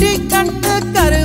කටි කට්ට කර